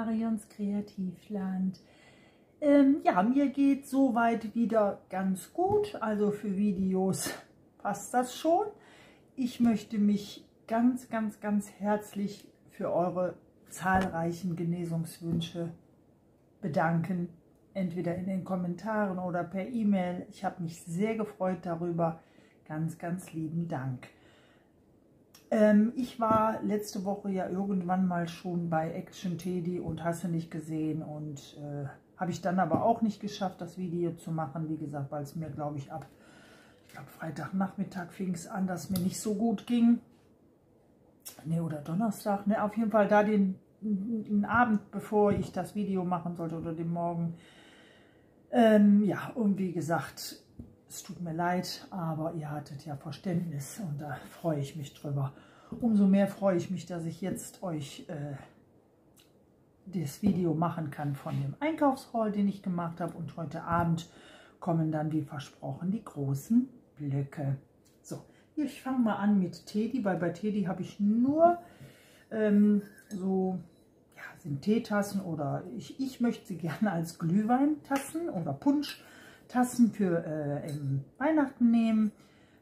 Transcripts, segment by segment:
Marions Kreativland. Ähm, ja, mir geht soweit wieder ganz gut. Also für Videos passt das schon. Ich möchte mich ganz, ganz, ganz herzlich für eure zahlreichen Genesungswünsche bedanken. Entweder in den Kommentaren oder per E-Mail. Ich habe mich sehr gefreut darüber. Ganz, ganz lieben Dank. Ähm, ich war letzte Woche ja irgendwann mal schon bei Action Teddy und hast du nicht gesehen und äh, habe ich dann aber auch nicht geschafft, das Video zu machen. Wie gesagt, weil es mir, glaube ich, ab, ich glaube, Freitagnachmittag fing es an, dass mir nicht so gut ging. Ne, oder Donnerstag. Ne, auf jeden Fall da den, den Abend, bevor ich das Video machen sollte oder den Morgen. Ähm, ja, und wie gesagt, es tut mir leid, aber ihr hattet ja Verständnis und da freue ich mich drüber. Umso mehr freue ich mich, dass ich jetzt euch äh, das Video machen kann von dem Einkaufshaul, den ich gemacht habe. Und heute Abend kommen dann, wie versprochen, die großen Blöcke. So, ich fange mal an mit Teddy, weil bei Teddy habe ich nur ähm, so, ja, sind Teetassen oder ich, ich möchte sie gerne als Glühweintassen oder Punschtassen für äh, Weihnachten nehmen.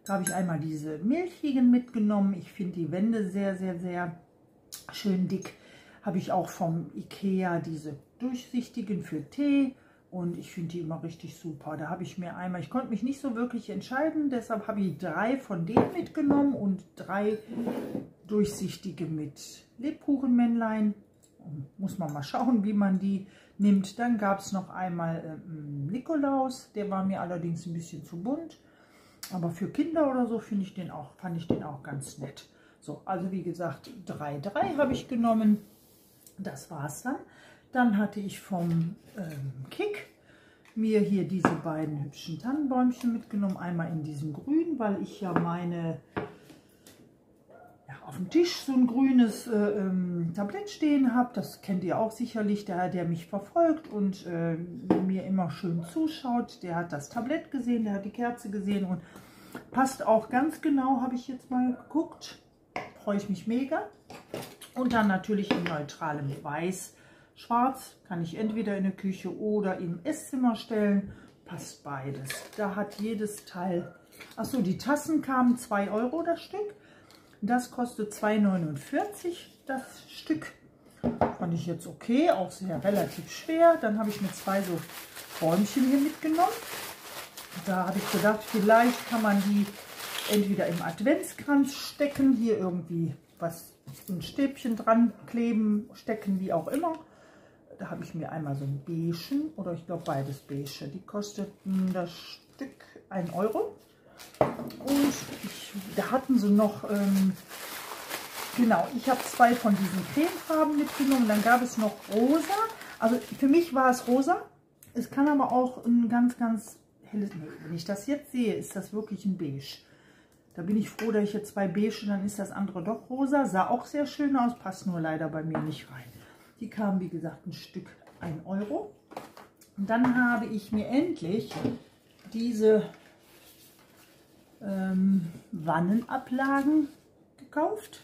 Habe ich einmal diese milchigen mitgenommen. Ich finde die Wände sehr, sehr, sehr schön dick habe ich auch vom Ikea diese durchsichtigen für Tee und ich finde die immer richtig super. Da habe ich mir einmal, ich konnte mich nicht so wirklich entscheiden, deshalb habe ich drei von denen mitgenommen und drei durchsichtige mit Lebkuchenmännlein. Muss man mal schauen, wie man die nimmt. Dann gab es noch einmal äh, Nikolaus, der war mir allerdings ein bisschen zu bunt. Aber für Kinder oder so finde ich den auch, fand ich den auch ganz nett. So, also wie gesagt, drei, drei habe ich genommen. Das war's dann. Dann hatte ich vom ähm, Kick mir hier diese beiden hübschen Tannenbäumchen mitgenommen. Einmal in diesem Grün, weil ich ja meine auf dem Tisch so ein grünes äh, ähm, Tablett stehen habe. Das kennt ihr auch sicherlich, der, der mich verfolgt und äh, mir immer schön zuschaut. Der hat das Tablett gesehen, der hat die Kerze gesehen und passt auch ganz genau, habe ich jetzt mal geguckt. Freue ich mich mega. Und dann natürlich in neutralem Weiß. Schwarz kann ich entweder in der Küche oder im Esszimmer stellen. Passt beides. Da hat jedes Teil... Achso, die Tassen kamen 2 Euro das Stück. Das kostet 2,49 das Stück. Fand ich jetzt okay, auch sehr relativ schwer. Dann habe ich mir zwei so Bäumchen hier mitgenommen. Da habe ich gedacht, vielleicht kann man die entweder im Adventskranz stecken, hier irgendwie was ein Stäbchen dran kleben, stecken, wie auch immer. Da habe ich mir einmal so ein Beigen oder ich glaube beides Beige. Die kosteten das Stück 1 Euro. Und ich, da hatten sie noch, ähm, genau, ich habe zwei von diesen Cremefarben mitgenommen. Dann gab es noch rosa. Also für mich war es rosa. Es kann aber auch ein ganz, ganz helles, wenn ich das jetzt sehe, ist das wirklich ein Beige. Da bin ich froh, dass ich jetzt zwei beige, dann ist das andere doch rosa. Sah auch sehr schön aus, passt nur leider bei mir nicht rein. Die kamen, wie gesagt, ein Stück 1 Euro. Und dann habe ich mir endlich diese ähm, Wannenablagen gekauft.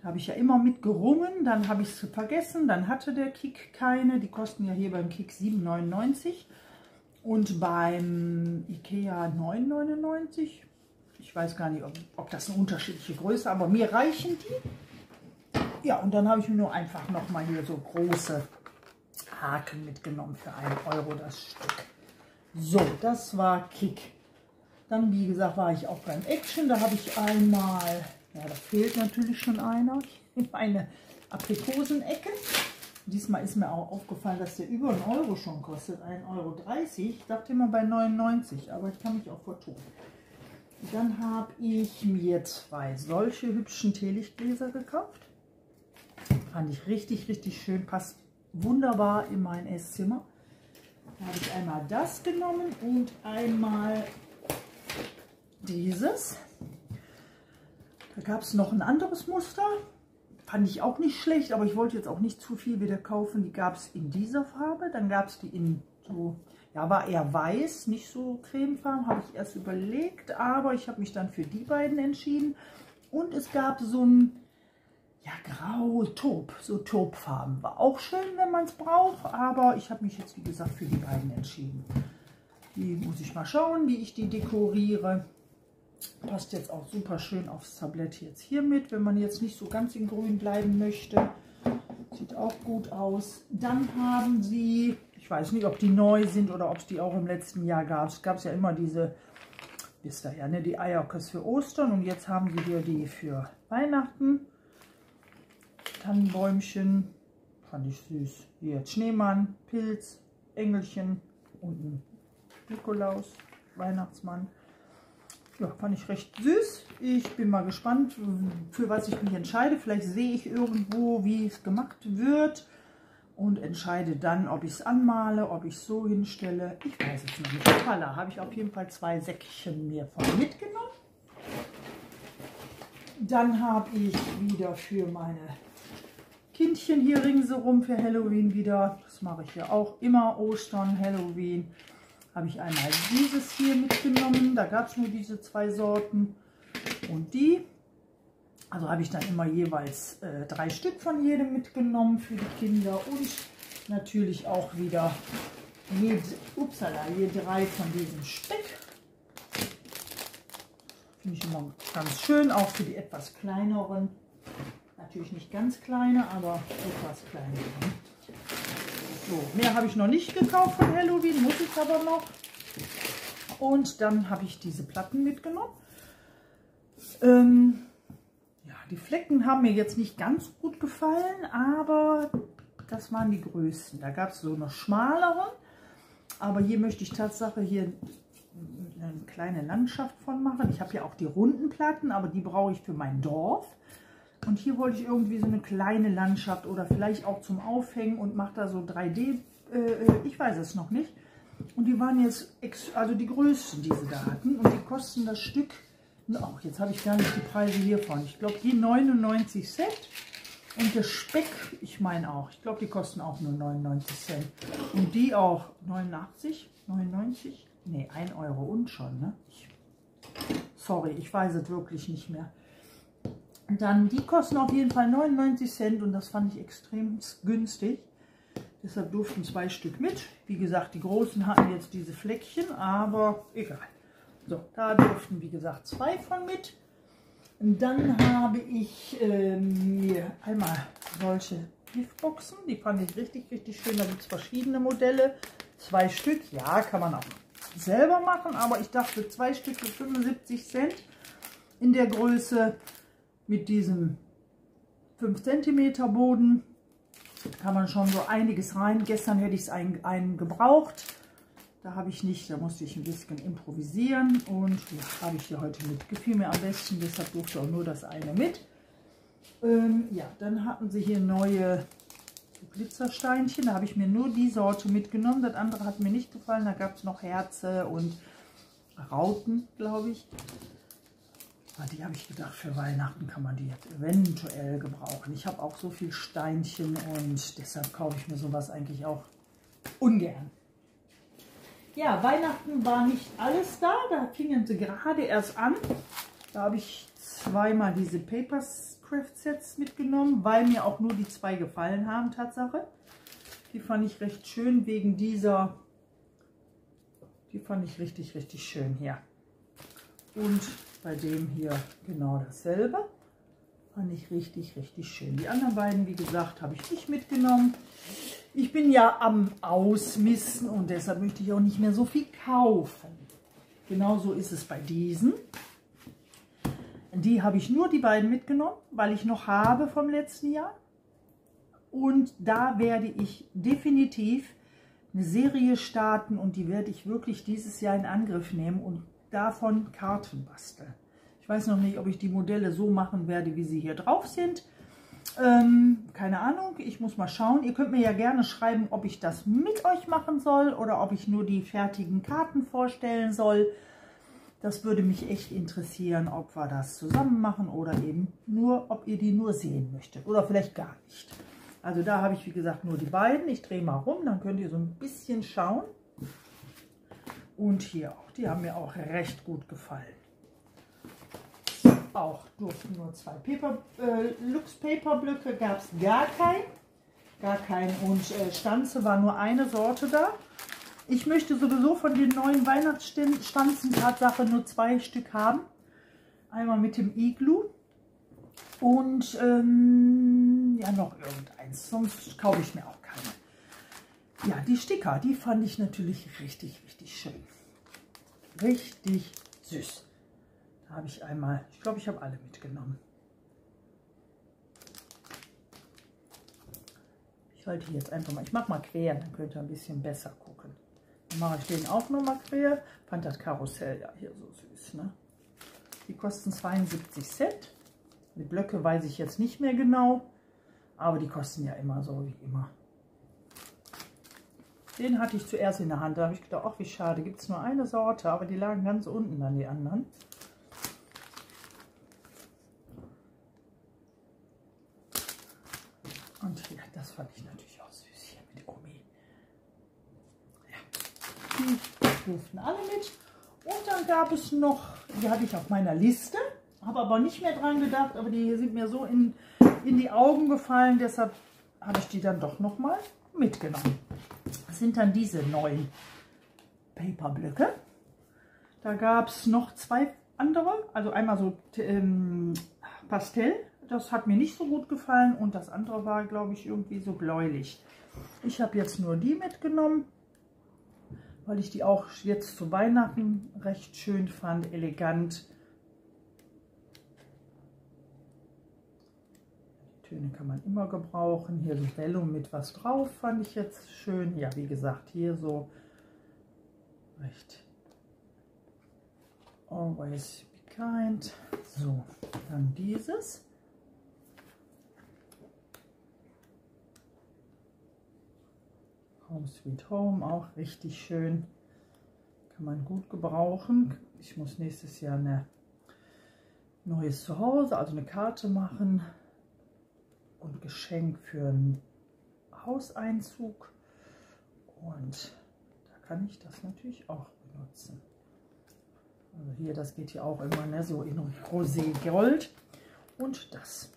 Da habe ich ja immer mit gerungen, dann habe ich es vergessen, dann hatte der Kick keine. Die kosten ja hier beim Kick 7,99 und beim Ikea 9,99. Ich weiß gar nicht, ob, ob das eine unterschiedliche Größe, aber mir reichen die. Ja, und dann habe ich mir nur einfach nochmal hier so große Haken mitgenommen für 1 Euro das Stück. So, das war Kick. Dann, wie gesagt, war ich auch beim Action. Da habe ich einmal, ja, da fehlt natürlich schon einer, eine Aprikosenecke. Diesmal ist mir auch aufgefallen, dass der über einen Euro schon kostet, 1,30 Euro. Ich dachte immer bei 99, aber ich kann mich auch vertun. Dann habe ich mir zwei solche hübschen Teelichtgläser gekauft. Fand ich richtig, richtig schön. Passt wunderbar in mein Esszimmer. Da habe ich einmal das genommen und einmal dieses. Da gab es noch ein anderes Muster. Fand ich auch nicht schlecht, aber ich wollte jetzt auch nicht zu viel wieder kaufen. Die gab es in dieser Farbe. Dann gab es die in so ja, war eher weiß, nicht so cremefarben, habe ich erst überlegt, aber ich habe mich dann für die beiden entschieden. Und es gab so ein, ja, grau, Taub, so Taubfarben. War auch schön, wenn man es braucht, aber ich habe mich jetzt, wie gesagt, für die beiden entschieden. Die muss ich mal schauen, wie ich die dekoriere. Passt jetzt auch super schön aufs Tablett jetzt hier mit, wenn man jetzt nicht so ganz in grün bleiben möchte. Sieht auch gut aus. Dann haben sie, ich weiß nicht, ob die neu sind oder ob es die auch im letzten Jahr gab. Es gab ja immer diese, wisst ihr ja, ne, die Eierkes für Ostern und jetzt haben sie hier die für Weihnachten. Tannenbäumchen, fand ich süß. Hier Schneemann, Pilz, Engelchen und ein Nikolaus, Weihnachtsmann. Ja, fand ich recht süß. Ich bin mal gespannt, für was ich mich entscheide. Vielleicht sehe ich irgendwo, wie es gemacht wird und entscheide dann, ob ich es anmale, ob ich es so hinstelle. Ich weiß es noch nicht. Hoppala, habe ich auf jeden Fall zwei Säckchen mir von mitgenommen. Dann habe ich wieder für meine Kindchen hier ringsherum für Halloween wieder. Das mache ich ja auch immer, Ostern, Halloween habe ich einmal dieses hier mitgenommen. Da gab es nur diese zwei Sorten und die. Also habe ich dann immer jeweils äh, drei Stück von jedem mitgenommen für die Kinder und natürlich auch wieder je, upsala, je drei von diesem Speck. Finde ich immer ganz schön, auch für die etwas kleineren. Natürlich nicht ganz kleine, aber etwas kleinere. So, mehr habe ich noch nicht gekauft von Halloween, muss ich aber noch. Und dann habe ich diese Platten mitgenommen. Ähm, ja, die Flecken haben mir jetzt nicht ganz gut gefallen, aber das waren die größten. Da gab es so noch schmalere, aber hier möchte ich Tatsache hier eine kleine Landschaft von machen. Ich habe ja auch die runden Platten, aber die brauche ich für mein Dorf. Und hier wollte ich irgendwie so eine kleine Landschaft oder vielleicht auch zum Aufhängen und mache da so 3D, äh, äh, ich weiß es noch nicht. Und die waren jetzt, also die größten, die sie da hatten. Und die kosten das Stück, oh, jetzt habe ich gar nicht die Preise hiervon. Ich glaube, die 99 Cent. Und der Speck, ich meine auch, ich glaube, die kosten auch nur 99 Cent. Und die auch 89, 99? Nee, 1 Euro und schon, ne? Ich, sorry, ich weiß es wirklich nicht mehr. Dann, die kosten auf jeden Fall 99 Cent und das fand ich extrem günstig. Deshalb durften zwei Stück mit. Wie gesagt, die großen hatten jetzt diese Fleckchen, aber egal. So, da durften wie gesagt zwei von mit. Und dann habe ich äh, mir einmal solche Giftboxen. Die fand ich richtig, richtig schön. Da gibt es verschiedene Modelle. Zwei Stück, ja, kann man auch selber machen. Aber ich dachte, zwei Stück für 75 Cent in der Größe mit diesem 5 cm Boden kann man schon so einiges rein. Gestern hätte ich es einen, einen gebraucht. Da habe ich nicht, da musste ich ein bisschen improvisieren und ja, habe ich hier heute mit. Gefiel mir am besten, deshalb durfte auch nur das eine mit. Ähm, ja, dann hatten sie hier neue Glitzersteinchen. Da habe ich mir nur die Sorte mitgenommen. Das andere hat mir nicht gefallen. Da gab es noch Herze und Rauten, glaube ich. Die habe ich gedacht, für Weihnachten kann man die jetzt eventuell gebrauchen. Ich habe auch so viel Steinchen und deshalb kaufe ich mir sowas eigentlich auch ungern. Ja, Weihnachten war nicht alles da. Da fingen sie gerade erst an. Da habe ich zweimal diese Papers Craft Sets mitgenommen, weil mir auch nur die zwei gefallen haben, Tatsache. Die fand ich recht schön wegen dieser, die fand ich richtig, richtig schön hier. Und bei dem hier genau dasselbe. Fand ich richtig, richtig schön. Die anderen beiden, wie gesagt, habe ich nicht mitgenommen. Ich bin ja am Ausmisten und deshalb möchte ich auch nicht mehr so viel kaufen. Genauso ist es bei diesen. Die habe ich nur die beiden mitgenommen, weil ich noch habe vom letzten Jahr. Und da werde ich definitiv eine Serie starten und die werde ich wirklich dieses Jahr in Angriff nehmen und davon Karten basteln. Ich weiß noch nicht, ob ich die Modelle so machen werde, wie sie hier drauf sind. Ähm, keine Ahnung, ich muss mal schauen. Ihr könnt mir ja gerne schreiben, ob ich das mit euch machen soll oder ob ich nur die fertigen Karten vorstellen soll. Das würde mich echt interessieren, ob wir das zusammen machen oder eben nur, ob ihr die nur sehen möchtet oder vielleicht gar nicht. Also da habe ich, wie gesagt, nur die beiden. Ich drehe mal rum, dann könnt ihr so ein bisschen schauen. Und hier auch, die haben mir auch recht gut gefallen. auch, durften nur zwei Paper, äh, Lux Paper Blöcke, gab es gar keinen. Gar keinen. Und äh, Stanze war nur eine Sorte da. Ich möchte sowieso von den neuen Weihnachtsstanzen Tatsache nur zwei Stück haben. Einmal mit dem Iglu und ähm, ja noch irgendeins, sonst kaufe ich mir auch. Ja, die Sticker, die fand ich natürlich richtig, richtig schön. Richtig süß. Da habe ich einmal, ich glaube, ich habe alle mitgenommen. Ich halte jetzt einfach mal, ich mache mal quer, dann könnt ihr ein bisschen besser gucken. Dann mache ich den auch nochmal quer. Fand das Karussell ja hier so süß, ne? Die kosten 72 Cent. Die Blöcke weiß ich jetzt nicht mehr genau, aber die kosten ja immer so wie immer. Den hatte ich zuerst in der Hand. Da habe ich gedacht, ach wie schade, gibt es nur eine Sorte, aber die lagen ganz unten dann die anderen. Und ja, das fand ich natürlich auch süß hier mit Omi. Ja, die durften alle mit. Und dann gab es noch, die hatte ich auf meiner Liste, habe aber nicht mehr dran gedacht, aber die sind mir so in, in die Augen gefallen, deshalb habe ich die dann doch nochmal mitgenommen. Sind dann diese neuen Paperblöcke. Da gab es noch zwei andere, also einmal so ähm, Pastell, das hat mir nicht so gut gefallen und das andere war, glaube ich, irgendwie so bläulich. Ich habe jetzt nur die mitgenommen weil ich die auch jetzt zu Weihnachten recht schön fand, elegant. Die Töne kann man immer gebrauchen. Hier so Vellum mit was drauf fand ich jetzt schön. Ja, wie gesagt, hier so recht always be kind. So, dann dieses. Home Sweet Home, auch richtig schön. Kann man gut gebrauchen. Ich muss nächstes Jahr ein neues Zuhause, also eine Karte machen und Geschenk für einen Hauseinzug. Und da kann ich das natürlich auch benutzen. Also hier, das geht hier auch immer ne, so in Rosé Gold. Und das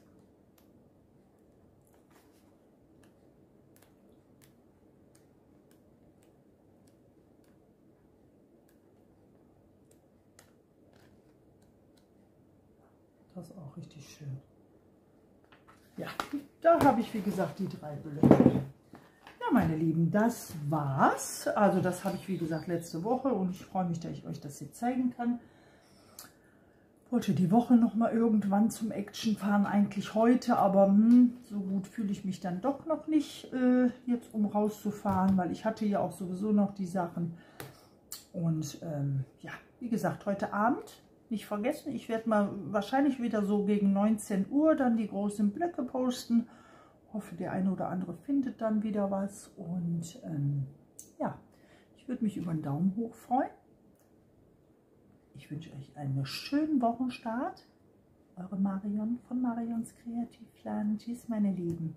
Das ist auch richtig schön. Ja, da habe ich wie gesagt die drei Blöcke. Ja, meine Lieben, das war's. Also das habe ich wie gesagt letzte Woche und ich freue mich, dass ich euch das jetzt zeigen kann. Wollte die Woche noch mal irgendwann zum Action fahren, eigentlich heute, aber hm, so gut fühle ich mich dann doch noch nicht äh, jetzt, um rauszufahren, weil ich hatte ja auch sowieso noch die Sachen. Und ähm, ja, wie gesagt, heute Abend nicht vergessen, ich werde mal wahrscheinlich wieder so gegen 19 Uhr dann die großen Blöcke posten. Hoffe, der eine oder andere findet dann wieder was. Und ähm, ja, ich würde mich über einen Daumen hoch freuen. Ich wünsche euch einen schönen Wochenstart. Eure Marion von Marions Kreativland. Tschüss, meine Lieben.